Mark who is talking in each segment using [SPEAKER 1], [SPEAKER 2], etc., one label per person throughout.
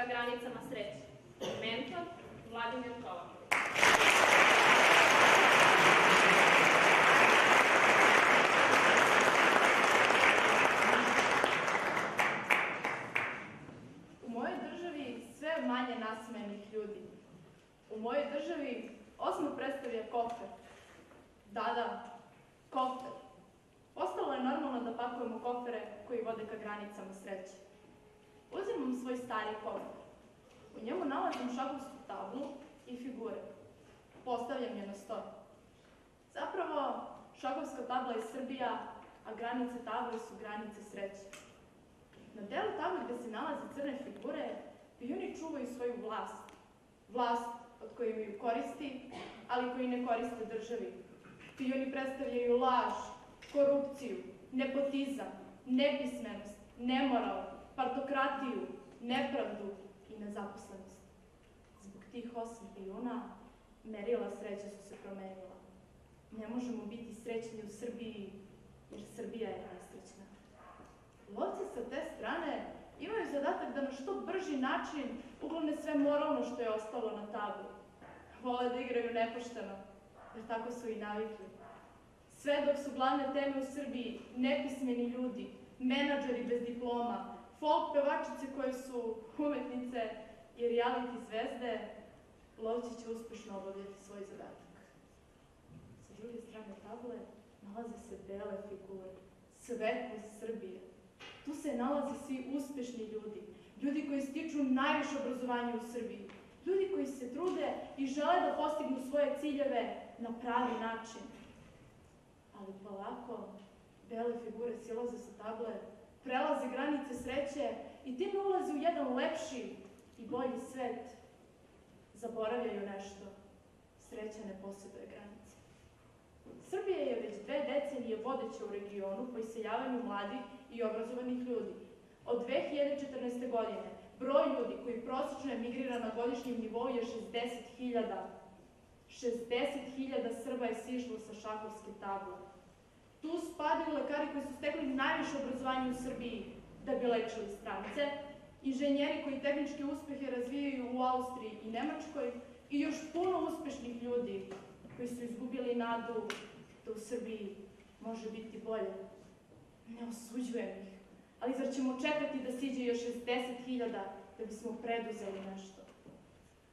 [SPEAKER 1] ka granicama sreće. Mentor Vladimir Kovač.
[SPEAKER 2] U mojoj državi sve manje nasmejanih ljudi. U mojoj državi osmo predstavlja kofer. Da, da, kofer. Postalo je normalno da pakujemo kofere koji vode ka granicama sreće. Uzimam svoj stari kofer. U njemu nalazim šahovsku tablu i figure. Postavljam je na sto. Zapravo, šahovska tabla je Srbija, a granice table su granice sreće. Na delu table gde se nalaze crne figure, pioni čuvaju svoju vlast. Vlast od koje imaju koristi, ali koji ne koriste državi. Pioni predstavljaju laž, korupciju, nepotizam, nepismenost, nemoral, partokratiju, nepravdu i nezaposlenost. Zbog tih osam piona merila sreće su se promenila. Ne možemo biti srećni u Srbiji, jer Srbija je nesrećna. Lovci sa te strane imaju zadatak da na što brži način uklone sve moralno što je ostalo na tabli. Vole da igraju nepošteno, jer tako su i navikli. Sve dok su glavne teme u Srbiji nepismeni ljudi, menadžeri bez diploma, folk pevačice koje su umetnice i reality zvezde, lovci će uspešno obavljati svoj zadatak. Sa druge strane table nalaze se bele figure, svetlost Srbije. Tu se nalaze svi uspešni ljudi, ljudi koji stiču najviše obrazovanje u Srbiji, ljudi koji se trude i žele da postignu svoje ciljeve na pravi način. Ali polako, bele figure silaze sa table, prelaze granice sreće i time ulaze u jedan lepši i bolji svet. Zaboravljaju nešto. Sreća ne posjeduje granice. Srbija je već dve decenije vodeća u regionu po iseljavanju mladih i obrazovanih ljudi. Od 2014. godine broj ljudi koji prosečno emigrira na godišnjem nivou je 60.000. 60.000 Srba je sišlo sa šahovske table. Tu spadaju lekari koji su stekli najviše obrazovanje u Srbiji da bi lečili strance, inženjeri koji tehničke uspehe razvijaju u Austriji i Nemačkoj i još puno uspešnih ljudi koji su izgubili nadu da u Srbiji može biti bolje. Ne osuđujem ih, ali zar ćemo čekati da siđe još 60.000 da bismo preduzeli nešto?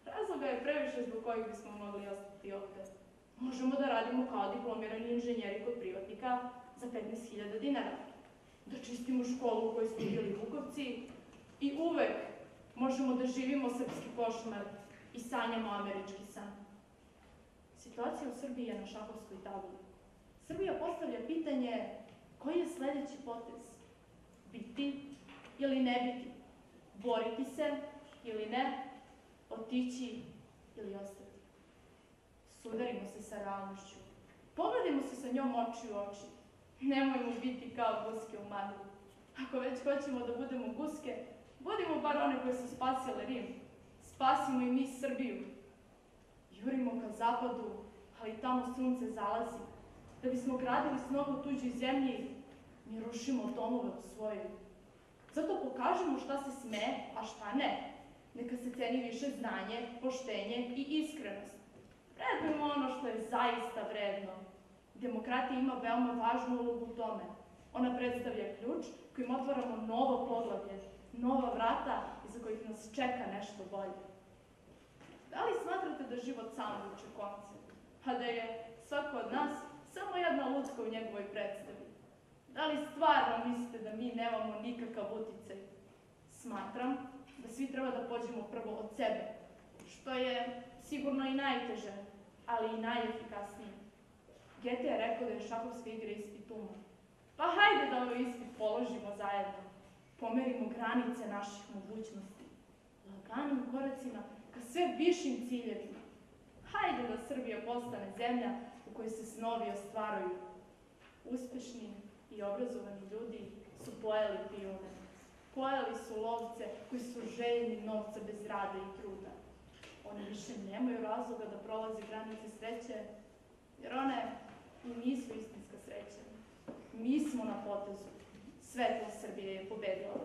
[SPEAKER 2] Razloga je previše zbog kojih bismo mogli ostati ovde. Možemo da radimo kao diplomirani inženjeri kod privatnika za 15.000 dinara. Da čistimo školu u kojoj smo bili Vukovci i uvek možemo da živimo srpski košmar i sanjamo američki san. Situacija u Srbiji je na šahovskoj tabli. Srbija postavlja pitanje koji je sledeći potez? Biti ili ne biti? Boriti se ili ne? Otići ili ostati? Sudarimo se sa realnošću. Pogledimo se sa njom oči u oči. Nemojmo biti kao guske u maglu. Ako već hoćemo da budemo guske, budimo bar one koje su spasile Rim. Spasimo i mi Srbiju. Jurimo ka zapadu, ali tamo sunce zalazi. Da bismo gradili snova u tuđoj zemlji, mi rušimo domove u svojoj. Zato pokažemo šta se sme, a šta ne. Neka se ceni više znanje, poštenje i iskrenost. Vredujemo ono što je zaista vredno. Demokratija ima veoma važnu ulogu u tome. Ona predstavlja ključ kojim otvaramo novo poglavlje, nova vrata iza kojih nas čeka nešto bolje. Da li smatrate da život sam vuče konce, a da je svako od nas samo jedna lutka u njegovoj predstavi? Da li stvarno mislite da mi nemamo nikakav uticaj? Smatram da svi treba da pođemo prvo od sebe, što je sigurno i najteže, ali i najefikasnije. Gete je rekao da je šahovska igra ispit uma. Pa hajde da ovaj ispit položimo zajedno. Pomerimo granice naših mogućnosti. Laganim koracima ka sve višim ciljevima. Hajde da Srbija postane zemlja u kojoj se snovi ostvaruju. Uspešni i obrazovani ljudi su pojeli pijune. Pojeli su lovce koji su željni novca bez rada i truda. Oni više nemaju razloga da prolaze granice sreće, jer one i nisu istinska sreća. Mi smo na potezu. Svetlo Srbije je pobedilo.